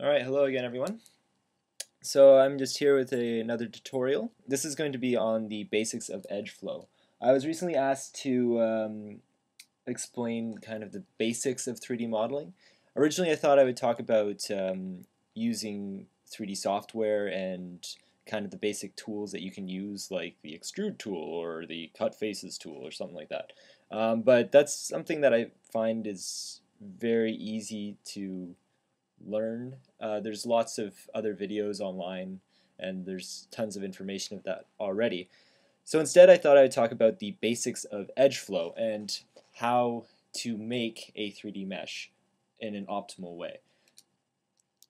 Alright, hello again everyone. So I'm just here with a, another tutorial. This is going to be on the basics of edge flow. I was recently asked to um, explain kind of the basics of 3D modeling. Originally I thought I would talk about um, using 3D software and kind of the basic tools that you can use like the extrude tool or the cut faces tool or something like that. Um, but that's something that I find is very easy to learn. Uh, there's lots of other videos online and there's tons of information of that already. So instead I thought I would talk about the basics of edge flow and how to make a 3D mesh in an optimal way.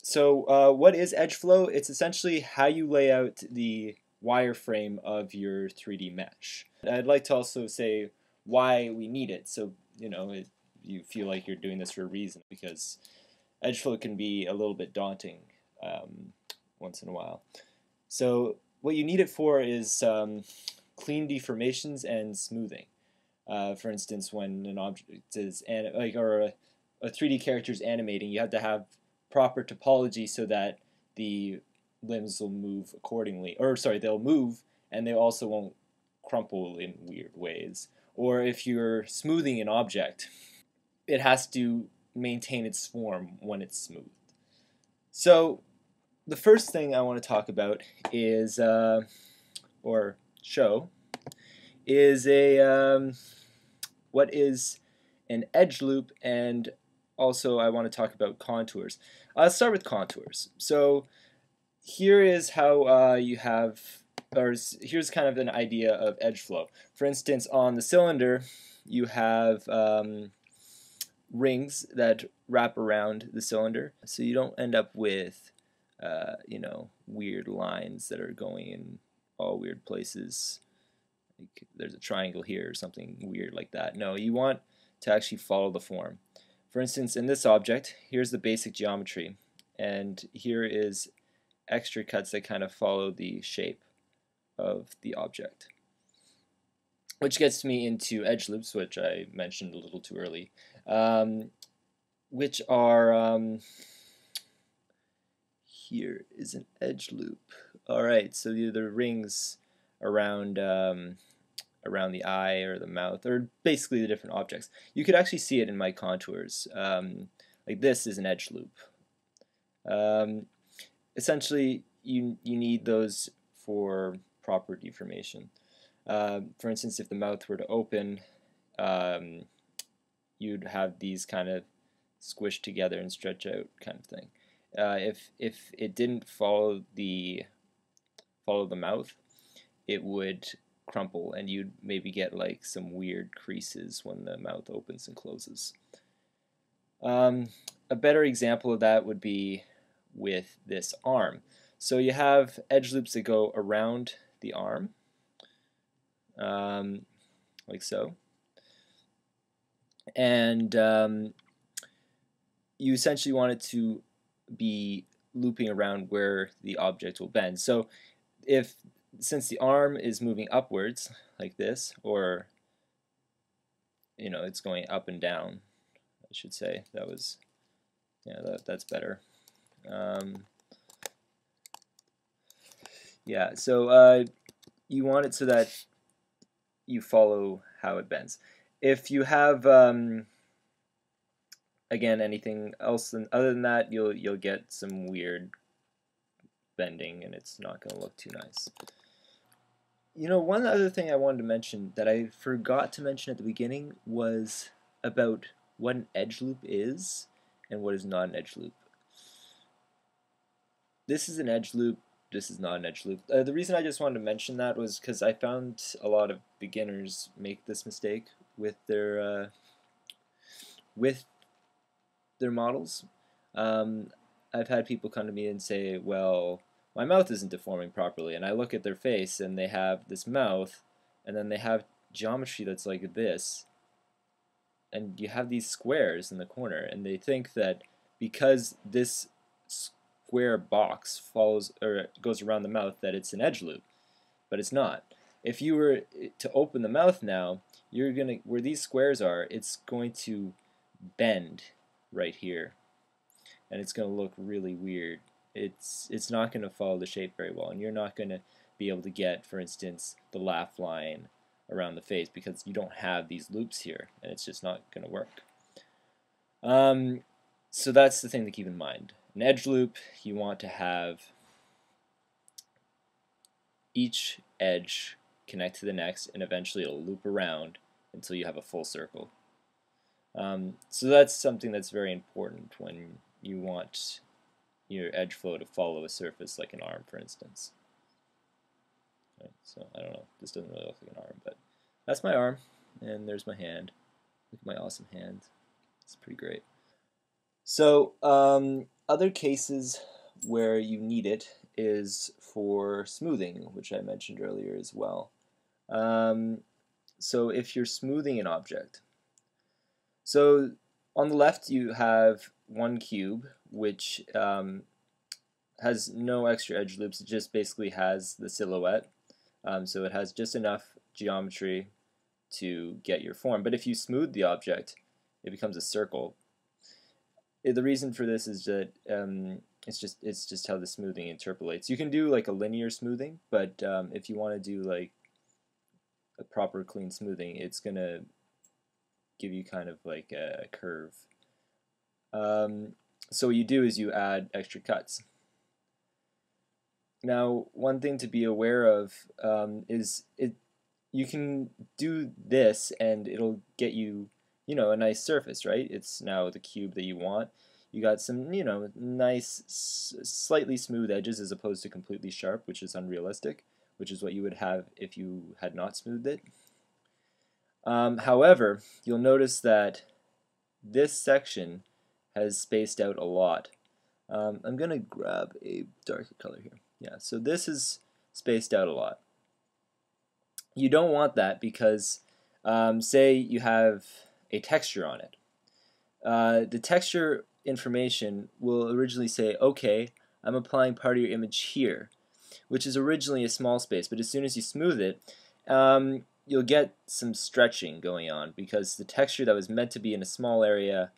So uh, what is edge flow? It's essentially how you lay out the wireframe of your 3D mesh. I'd like to also say why we need it. So you know it, you feel like you're doing this for a reason because edge flow can be a little bit daunting um, once in a while. So what you need it for is um, clean deformations and smoothing. Uh, for instance, when an object is like or a, a 3D character is animating, you have to have proper topology so that the limbs will move accordingly. Or sorry, they'll move and they also won't crumple in weird ways. Or if you're smoothing an object, it has to maintain its form when it's smooth. So the first thing I want to talk about is, uh, or show, is a um, what is an edge loop and also I want to talk about contours. I'll start with contours. So here is how uh, you have, or here's kind of an idea of edge flow. For instance, on the cylinder, you have um, rings that wrap around the cylinder. So you don't end up with uh, you know weird lines that are going in all weird places. Like there's a triangle here or something weird like that. No you want to actually follow the form. For instance in this object here's the basic geometry. And here is extra cuts that kind of follow the shape of the object. Which gets me into edge loops, which I mentioned a little too early, um, which are um, here is an edge loop. All right, so the, the rings around um, around the eye or the mouth, or basically the different objects. You could actually see it in my contours. Um, like this is an edge loop. Um, essentially, you you need those for proper deformation. Uh, for instance, if the mouth were to open, um, you'd have these kind of squished together and stretch out kind of thing. Uh, if if it didn't follow the follow the mouth, it would crumple and you'd maybe get like some weird creases when the mouth opens and closes. Um, a better example of that would be with this arm. So you have edge loops that go around the arm um, like so. And um, you essentially want it to be looping around where the object will bend. So if since the arm is moving upwards like this, or you know, it's going up and down, I should say. That was, yeah, that, that's better. Um, yeah, so uh, you want it so that you follow how it bends. If you have um, again anything else than, other than that, you'll you'll get some weird bending, and it's not going to look too nice. You know, one other thing I wanted to mention that I forgot to mention at the beginning was about what an edge loop is and what is not an edge loop. This is an edge loop this is not an edge loop. Uh, the reason I just wanted to mention that was because I found a lot of beginners make this mistake with their uh, with their models. Um, I've had people come to me and say, "Well, my mouth isn't deforming properly," and I look at their face and they have this mouth, and then they have geometry that's like this, and you have these squares in the corner, and they think that because this square box follows or goes around the mouth that it's an edge loop, but it's not. If you were to open the mouth now, you're gonna where these squares are, it's going to bend right here. and it's going to look really weird. It's it's not going to follow the shape very well, and you're not going to be able to get, for instance, the laugh line around the face because you don't have these loops here, and it's just not going to work. Um, so that's the thing to keep in mind. An edge loop, you want to have each edge connect to the next, and eventually it'll loop around until you have a full circle. Um, so that's something that's very important when you want your edge flow to follow a surface like an arm, for instance. Right, so I don't know, this doesn't really look like an arm, but that's my arm, and there's my hand. Look at my awesome hand. It's pretty great. So um, other cases where you need it is for smoothing, which I mentioned earlier as well. Um, so if you're smoothing an object, so on the left you have one cube which um, has no extra edge loops, it just basically has the silhouette. Um, so it has just enough geometry to get your form. But if you smooth the object, it becomes a circle. The reason for this is that um, it's just it's just how the smoothing interpolates. You can do like a linear smoothing, but um, if you want to do like a proper clean smoothing, it's gonna give you kind of like a, curve. Um, so what you do is you add extra cuts. Now, one thing to be aware of um, is it you can do this and it'll get you, you know, a nice surface, right? It's now the cube that you want. You got some, you know, nice, slightly smooth edges as opposed to completely sharp, which is unrealistic, which is what you would have if you had not smoothed it. Um, however, you'll notice that this section has spaced out a lot. Um, I'm going to grab a darker color here. Yeah, so this is spaced out a lot. You don't want that because um, say you have a texture on it. Uh, the texture information will originally say, okay, I'm applying part of your image here, which is originally a small space, but as soon as you smooth it, um, you'll get some stretching going on because the texture that was meant to be in a small area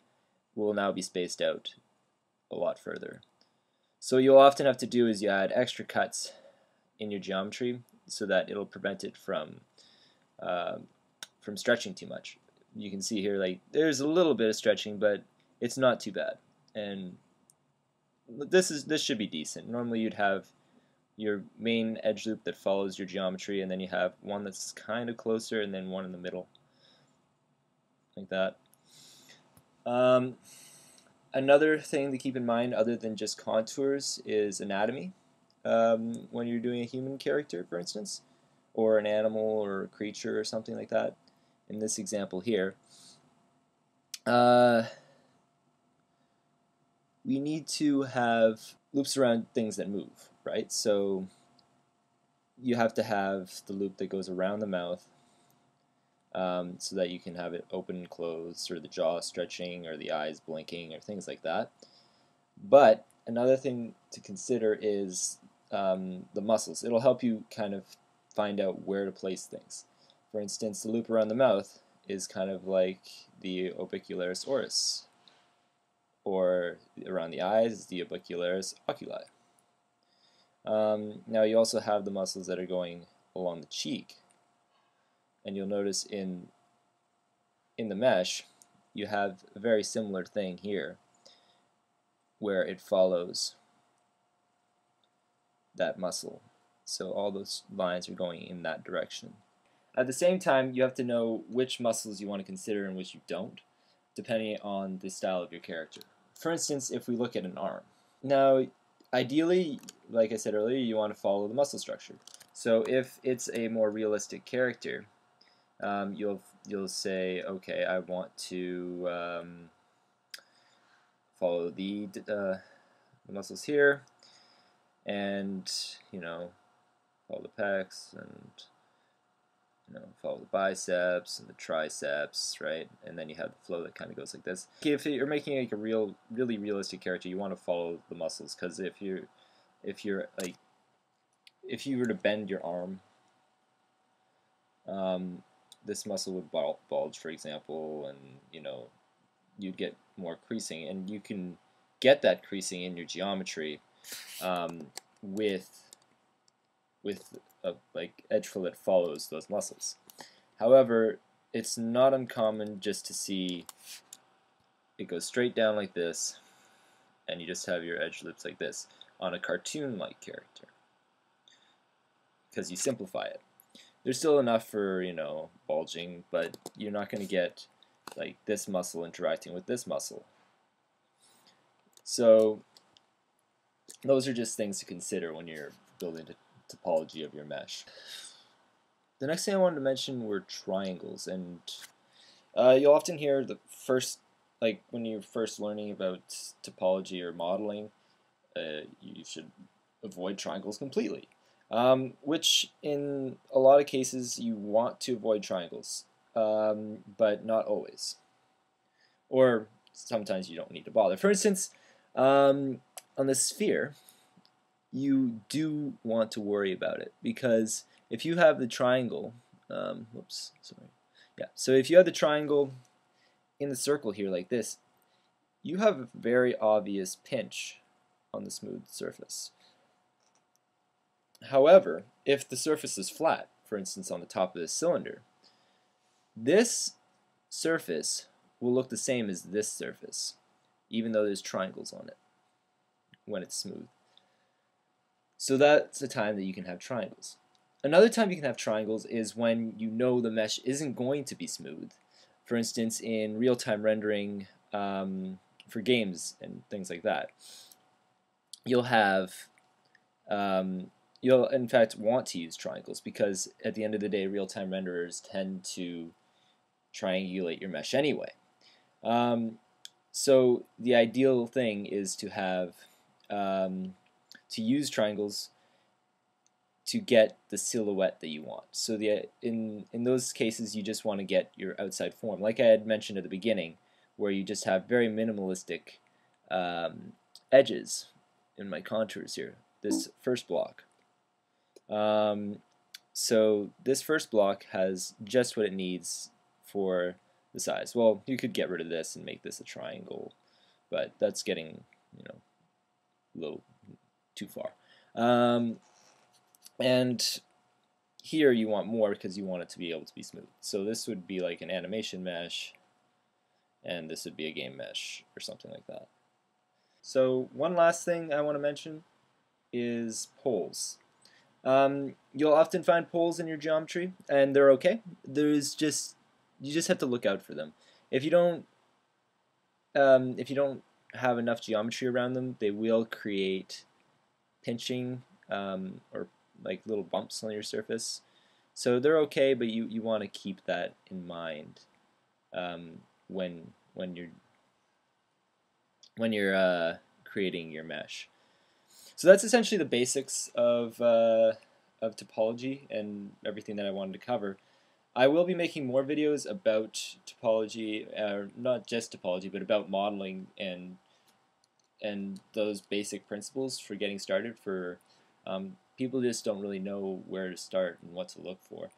will now be spaced out a lot further. So you'll often have to do is you add extra cuts in your geometry so that it'll prevent it from uh, from stretching too much. You can see here like there's a little bit of stretching but it's not too bad. And this is this should be decent. Normally you'd have your main edge loop that follows your geometry and then you have one that's kind of closer and then one in the middle. Like that. Um, another thing to keep in mind other than just contours is anatomy. Um, when you're doing a human character for instance or an animal or a creature or something like that in this example here uh, we need to have loops around things that move right? So you have to have the loop that goes around the mouth um, so that you can have it open and closed or the jaw stretching or the eyes blinking or things like that. But another thing to consider is um, the muscles. It'll help you kind of find out where to place things. For instance, the loop around the mouth is kind of like the orbicularis oris, or around the eyes is the orbicularis oculi. Um, now you also have the muscles that are going along the cheek. And you'll notice in, in the mesh, you have a very similar thing here where it follows that muscle. So all those lines are going in that direction. At the same time, you have to know which muscles you want to consider and which you don't, depending on the style of your character. For instance, if we look at an arm. Now, ideally, like I said earlier, you want to follow the muscle structure. So if it's a more realistic character, um, you'll you'll say, okay, I want to um, follow the, uh, the muscles here, and you know, follow the pecs and you know, follow the biceps and the triceps, right? And then you have the flow that kind of goes like this. If you're making like a real, really realistic character, you want to follow the muscles because if you're, if you're like, if you were to bend your arm, um, this muscle would bulge, for example, and you know, you'd get more creasing, and you can get that creasing in your geometry um, with with like edge that follows those muscles. However, it's not uncommon just to see it goes straight down like this and you just have your edge loops like this on a cartoon-like character because you simplify it. There's still enough for, you know, bulging, but you're not going to get like this muscle interacting with this muscle. So those are just things to consider when you're building topology of your mesh. The next thing I wanted to mention were triangles, and uh, you'll often hear the first, like when you're first learning about topology or modeling, uh, you should avoid triangles completely. Um, which in a lot of cases you want to avoid triangles, um, but not always. Or sometimes you don't need to bother. For instance, um, on the sphere, you do want to worry about it because if you have the triangle, um, whoops, sorry, yeah, so if you have the triangle in the circle here like this, you have a very obvious pinch on the smooth surface. However, if the surface is flat, for instance on the top of this cylinder, this surface will look the same as this surface, even though there's triangles on it when it's smooth. So that's a time that you can have triangles. Another time you can have triangles is when you know the mesh isn't going to be smooth. For instance, in real-time rendering um, for games and things like that, you'll have um, you'll in fact want to use triangles because at the end of the day, real-time renderers tend to triangulate your mesh anyway. Um, so the ideal thing is to have um, to use triangles to get the silhouette that you want. So the in in those cases you just want to get your outside form, like I had mentioned at the beginning, where you just have very minimalistic um, edges in my contours here. This first block. Um, so this first block has just what it needs for the size. Well, you could get rid of this and make this a triangle, but that's getting you know little too far. Um, and here you want more because you want it to be able to be smooth. So this would be like an animation mesh, and this would be a game mesh or something like that. So one last thing I want to mention is poles. Um, you'll often find poles in your geometry, and they're okay. There's just you just have to look out for them. If you don't, um, if you don't have enough geometry around them, they will create pinching um, or like little bumps on your surface. So they're okay, but you, you want to keep that in mind um, when when you're when you're uh, creating your mesh. So that's essentially the basics of uh, of topology and everything that I wanted to cover. I will be making more videos about topology, uh, not just topology, but about modeling and and those basic principles for getting started for um, people just don't really know where to start and what to look for.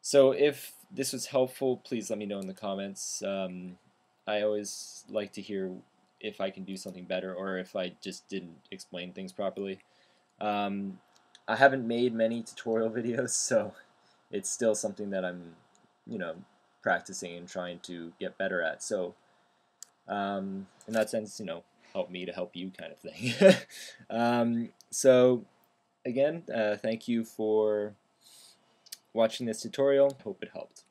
So if this was helpful, please let me know in the comments. Um, I always like to hear if I can do something better or if I just didn't explain things properly. Um, I haven't made many tutorial videos, so it's still something that I'm, you know, practicing and trying to get better at. So, um, in that sense, you know, help me to help you kind of thing. um, so again, uh, thank you for watching this tutorial. Hope it helped.